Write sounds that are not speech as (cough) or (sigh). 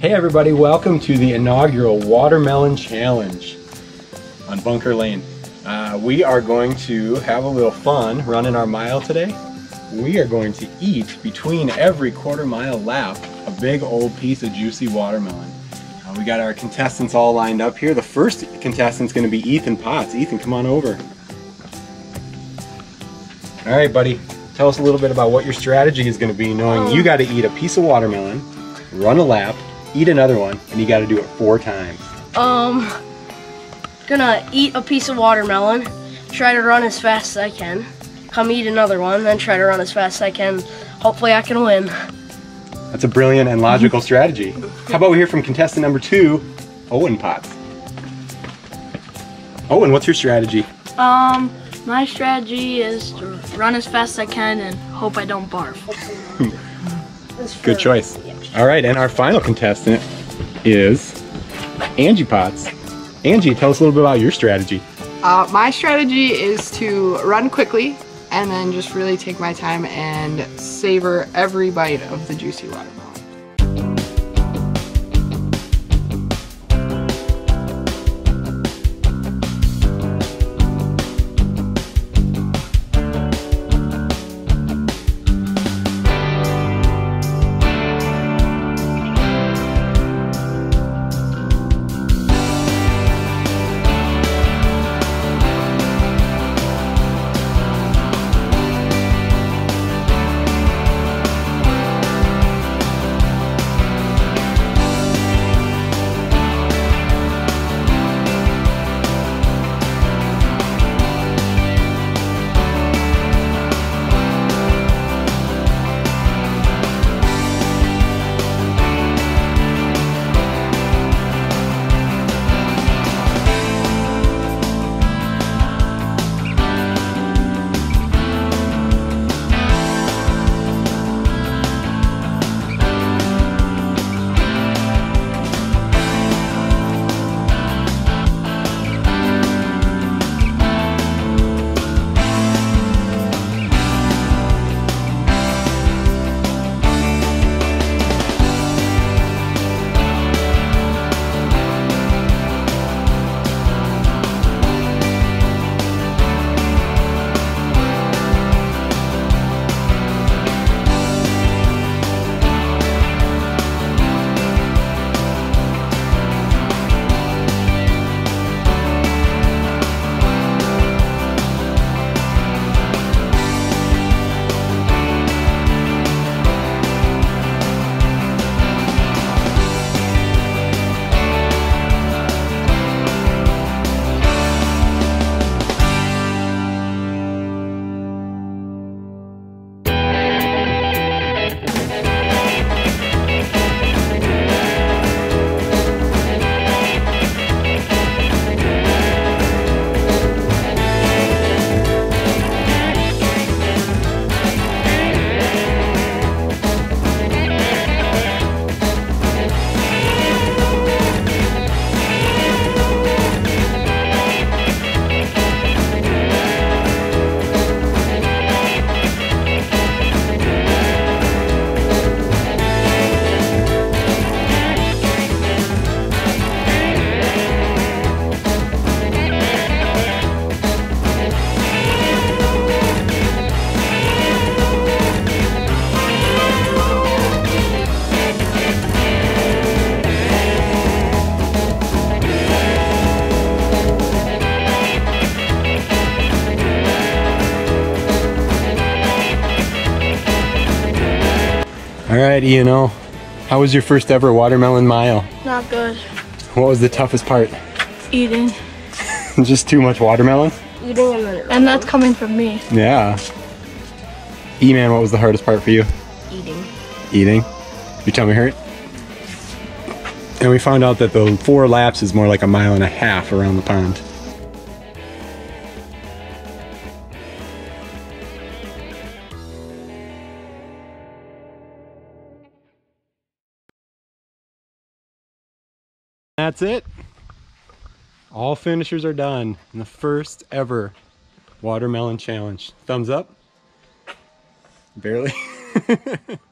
Hey everybody, welcome to the inaugural Watermelon Challenge on Bunker Lane. Uh, we are going to have a little fun running our mile today. We are going to eat between every quarter mile lap a big old piece of juicy watermelon. Uh, we got our contestants all lined up here. The first contestant's going to be Ethan Potts. Ethan, come on over. All right, buddy. Tell us a little bit about what your strategy is going to be knowing you got to eat a piece of watermelon, run a lap, eat another one, and you got to do it four times. Um, gonna eat a piece of watermelon, try to run as fast as I can, come eat another one, then try to run as fast as I can. Hopefully I can win. That's a brilliant and logical (laughs) strategy. How about we hear from contestant number two, Owen Potts. Owen, what's your strategy? Um, my strategy is to run as fast as I can and hope I don't barf. (laughs) Good choice. All right, and our final contestant is Angie Potts. Angie, tell us a little bit about your strategy. Uh, my strategy is to run quickly and then just really take my time and savor every bite of the juicy watermelon. Right, Ian How was your first ever watermelon mile? Not good. What was the toughest part? Eating. (laughs) Just too much watermelon? Eating and then And that's coming from me. Yeah. E-Man, what was the hardest part for you? eating. Eating. Your tummy hurt? And we found out that the four laps is more like a mile and a half around the pond. That's it. All finishers are done in the first ever watermelon challenge. Thumbs up. Barely. (laughs)